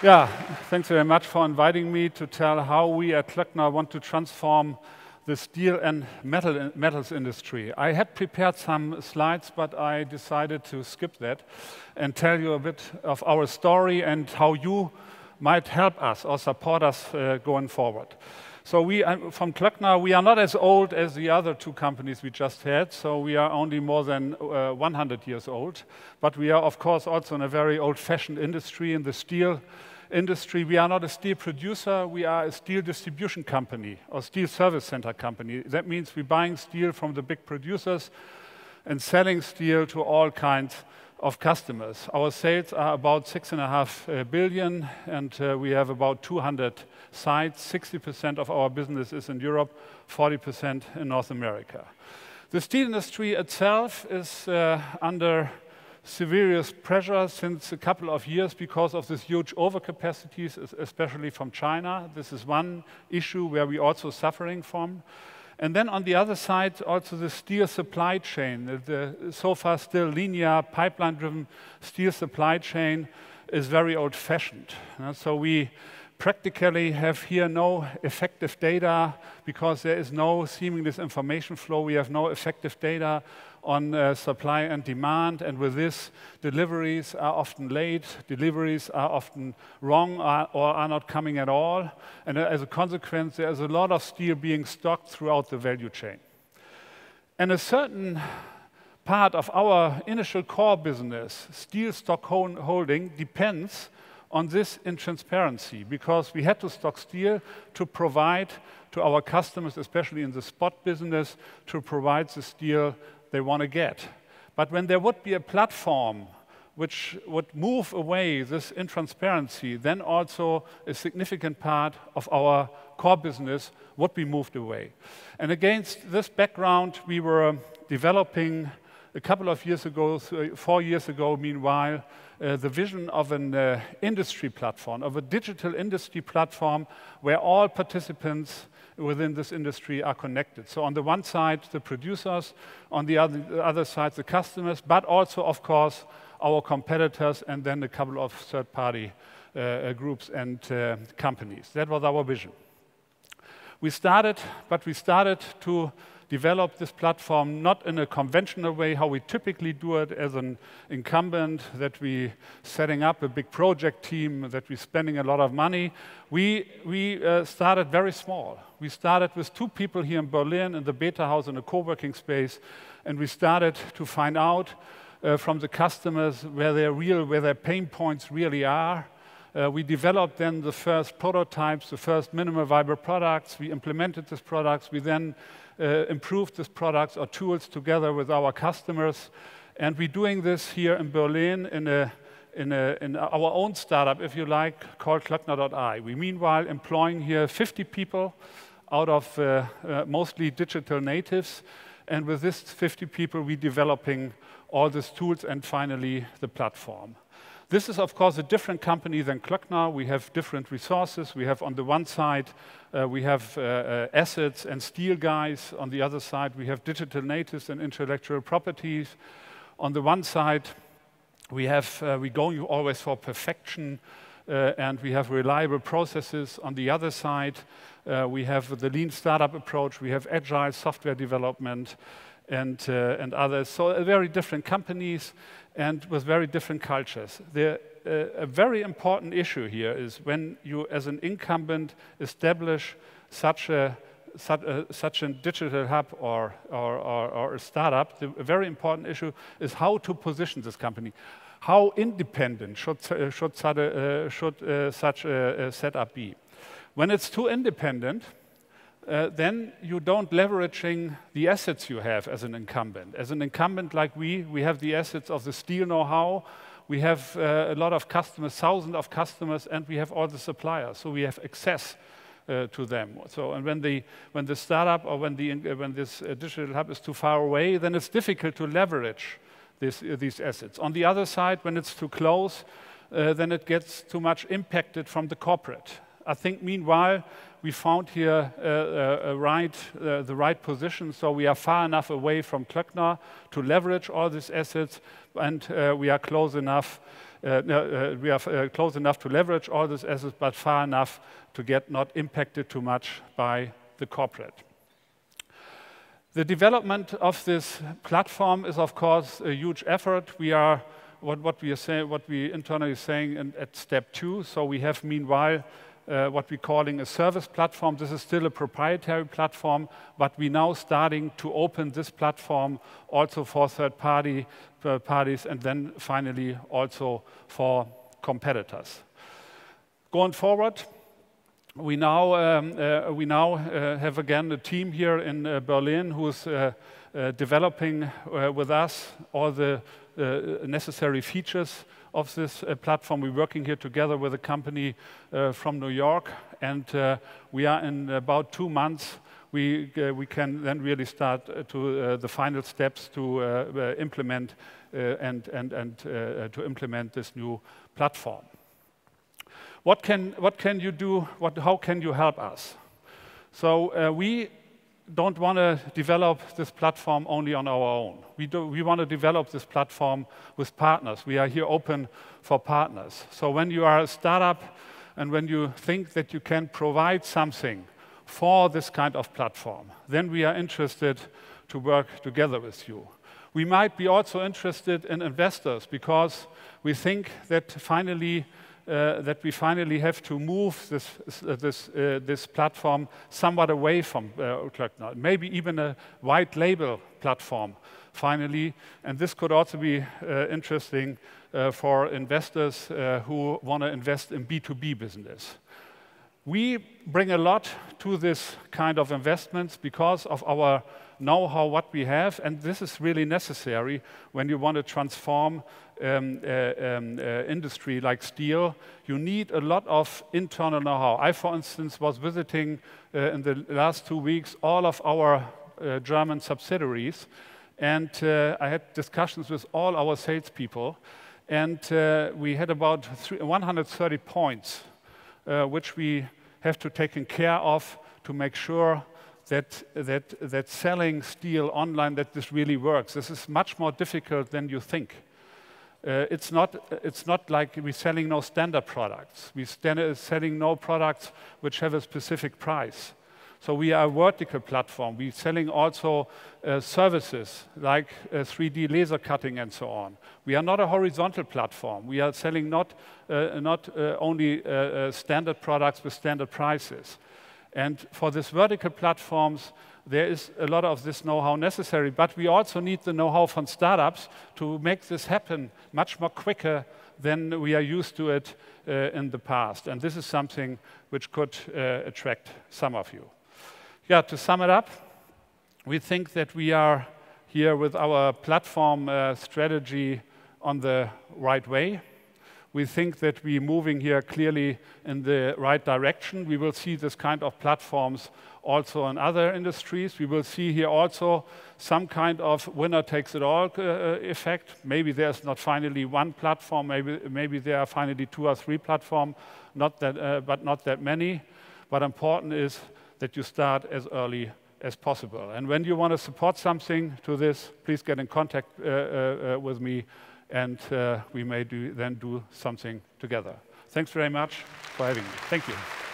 Yeah, thanks very much for inviting me to tell how we at Klöckner want to transform the steel and metal, metals industry. I had prepared some slides, but I decided to skip that and tell you a bit of our story and how you might help us or support us uh, going forward. So we, uh, from Klöckner, we are not as old as the other two companies we just had, so we are only more than uh, 100 years old. But we are, of course, also in a very old-fashioned industry in the steel industry. We are not a steel producer, we are a steel distribution company or steel service center company. That means we're buying steel from the big producers and selling steel to all kinds of customers. Our sales are about six and a half uh, and uh, we have about 200 sites. 60% of our business is in Europe, 40% in North America. The steel industry itself is uh, under serious pressure since a couple of years because of this huge overcapacities, especially from China. This is one issue where we're also suffering from. And then on the other side, also the steel supply chain. The so far still linear pipeline-driven steel supply chain is very old-fashioned. So we practically have here no effective data because there is no seamless information flow. We have no effective data on uh, supply and demand, and with this, deliveries are often late, deliveries are often wrong or, are not coming at all, and as a consequence, there's a lot of steel being stocked throughout the value chain. And a certain part of our initial core business, steel stock holding, depends on this in transparency because we had to stock steel to provide to our customers, especially in the spot business, to provide the steel they want to get. But when there would be a platform which would move away this intransparency, then also a significant part of our core business would be moved away. And against this background, we were developing a couple of years ago, four years ago, meanwhile, uh, the vision of an uh, industry platform, of a digital industry platform where all participants within this industry are connected. So on the one side, the producers, on the other, the other side, the customers, but also, of course, our competitors, and then a couple of third-party uh, groups and uh, companies. That was our vision. We started, but we started to develop this platform not in a conventional way, how we typically do it as an incumbent, that we setting up a big project team, that we're spending a lot of money. We, we uh, started very small. We started with two people here in Berlin in the Betahaus in a co-working space, and we started to find out uh, from the customers where their real, where their pain points really are. Uh, we developed then the first prototypes, the first minimal viable products. We implemented these products. We then uh, improved these products or tools together with our customers. And we're doing this here in Berlin in, a, in, a, in our own startup, if you like, called Klöckner.i. We meanwhile employing here 50 people out of uh, uh, mostly digital natives. And with this 50 people, we're developing all these tools and finally the platform. This is, of course, a different company than Klöckner. We have different resources. We have, on the one side, uh, we have uh, uh, assets and steel guys. On the other side, we have digital natives and intellectual properties. On the one side, we have, uh, we go always for perfection, uh, and we have reliable processes. On the other side, uh, we have the lean startup approach. We have agile software development and, uh, and others. So very different companies and with very different cultures. The, uh, a very important issue here is when you, as an incumbent, establish such a such a, such a digital hub or, or, or, or, a startup, the very important issue is how to position this company. How independent should, uh, should, uh, should uh, such a, a, setup be? When it's too independent, uh, then you don't leveraging the assets you have as an incumbent. As an incumbent like we, we have the assets of the steel know-how, we have uh, a lot of customers, thousands of customers, and we have all the suppliers. So we have access uh, to them. So, and when the when the startup or when the uh, when this uh, digital hub is too far away, then it's difficult to leverage this, uh, these assets. On the other side, when it's too close, then it gets too much impacted from the corporate. I think meanwhile we found here uh, uh, right, uh, the right position. So we are far enough away from Klöckner to leverage all these assets, and uh, we are close enough uh, uh, we are close enough to leverage all these assets, but far enough to get not impacted too much by the corporate. The development of this platform is, of course, a huge effort. We are what, what we are saying, what we internally saying in, at step two. So we have meanwhile uh, what we're calling a service platform. This is still a proprietary platform, but we're now starting to open this platform also for third party uh, parties and then finally also for competitors. Going forward, we now, um, uh, we now uh, have again a team here in uh, Berlin who's uh, developing with us all the necessary features of this uh, platform. We're working here together with a company uh, from New York, and uh, we are in about two months. We, we can then really start to the final steps to implement and, and, and to implement this new platform. What can, what can you do? What, how can you help us? So uh, we don't want to develop this platform only on our own. We, we want to develop this platform with partners. We are here open for partners. So when you are a startup and when you think that you can provide something for this kind of platform, then we are interested to work together with you. We might be also interested in investors because we think that finally uh, that we finally have to move this, this, uh, this platform somewhat away from uh, maybe even a white label platform finally. And this could also be uh, interesting for investors who want to invest in B2B business. We bring a lot to this kind of investments because of our know-how, what we have, and this is really necessary when you want to transform um, uh, um, uh, industry like steel. You need a lot of internal know-how. I, for instance, was visiting uh, in the last two weeks all of our uh, German subsidiaries, and uh, I had discussions with all our salespeople, and uh, we had about 130 points which we have to take care of to make sure that, that, that selling steel online, that this really works. This is much more difficult than you think. Uh, it's, not, it's not like we're selling no standard products. We're selling no products which have a specific price. So we are a vertical platform. We're selling also uh, services like uh, 3D laser cutting and so on. We are not a horizontal platform. We are selling not, uh, not uh, only uh, uh, standard products with standard prices. And for these vertical platforms, there is a lot of this know-how necessary, but we also need the know-how from startups to make this happen much more quicker than we are used to it uh, in the past. And this is something which could uh, attract some of you. Yeah, to sum it up, we think that we are here with our platform uh, strategy on the right way. We think that we're moving here clearly in the right direction. We will see this kind of platforms also in other industries. We will see here also some kind of winner takes it all uh, uh, effect. Maybe there's not finally one platform, maybe, maybe there are finally two or three platforms, not that, uh, but not that many. But important is that you start as early as possible. And when you want to support something to this, please get in contact uh, uh, uh with me and uh, we may do, then do something together. Thanks very much for having me. Thank you.